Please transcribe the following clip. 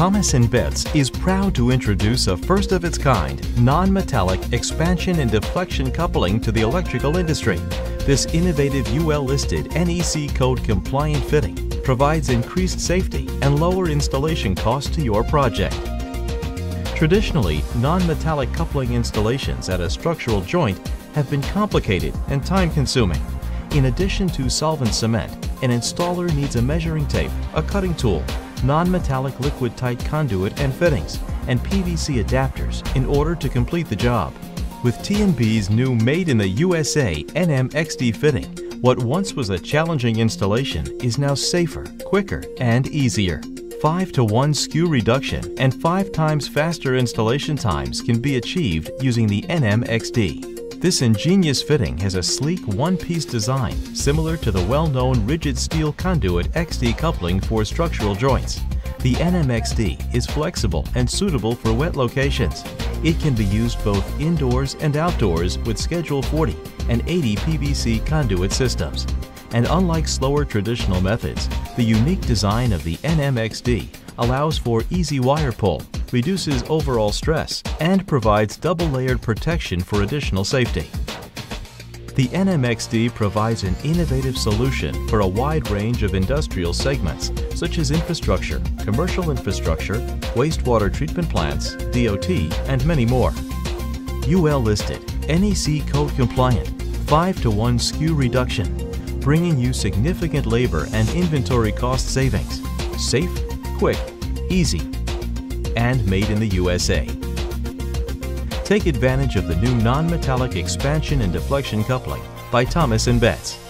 Thomas & Betts is proud to introduce a first-of-its-kind, non-metallic expansion and deflection coupling to the electrical industry. This innovative UL-listed NEC code compliant fitting provides increased safety and lower installation costs to your project. Traditionally, non-metallic coupling installations at a structural joint have been complicated and time-consuming. In addition to solvent cement, an installer needs a measuring tape, a cutting tool, non-metallic liquid tight conduit and fittings, and PVC adapters in order to complete the job. With T&B's new Made in the USA NMXD fitting, what once was a challenging installation is now safer, quicker, and easier. 5 to 1 SKU reduction and 5 times faster installation times can be achieved using the NMXD. This ingenious fitting has a sleek one-piece design similar to the well-known rigid steel conduit XD coupling for structural joints. The NMXD is flexible and suitable for wet locations. It can be used both indoors and outdoors with Schedule 40 and 80 PVC conduit systems. And unlike slower traditional methods, the unique design of the NMXD allows for easy wire pull, reduces overall stress, and provides double-layered protection for additional safety. The NMXD provides an innovative solution for a wide range of industrial segments, such as infrastructure, commercial infrastructure, wastewater treatment plants, DOT, and many more. UL listed, NEC code compliant, 5 to 1 SKU reduction, bringing you significant labor and inventory cost savings. Safe, quick, easy, and made in the USA. Take advantage of the new non-metallic expansion and deflection coupling by Thomas & Betts.